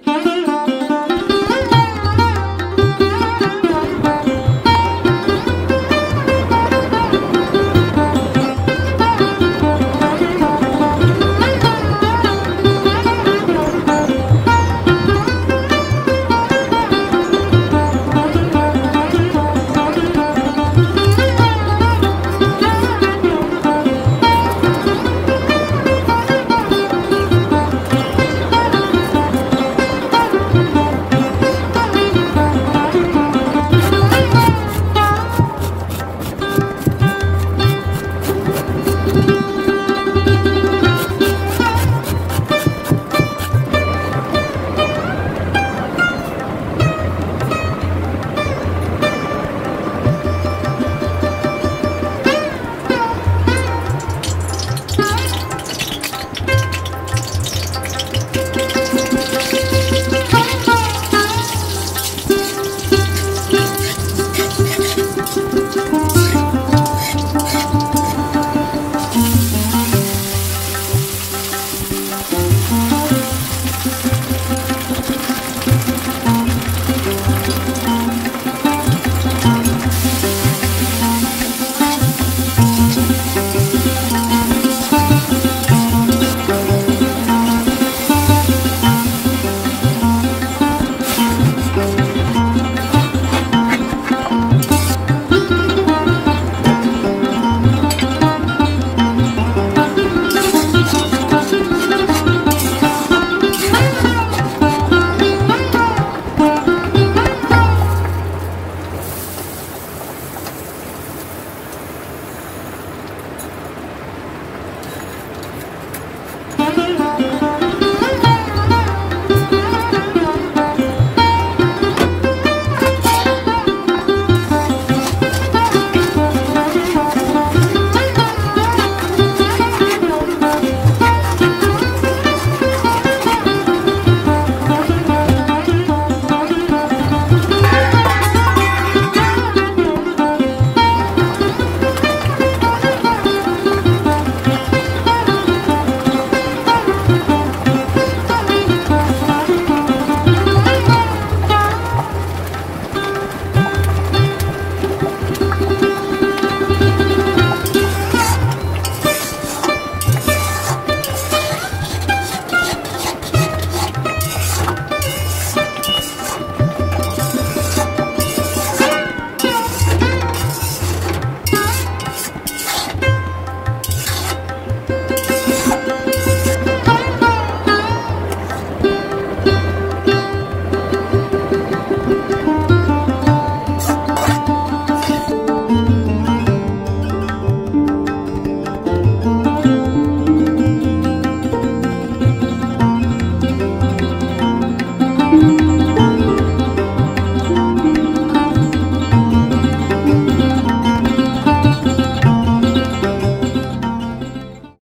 you.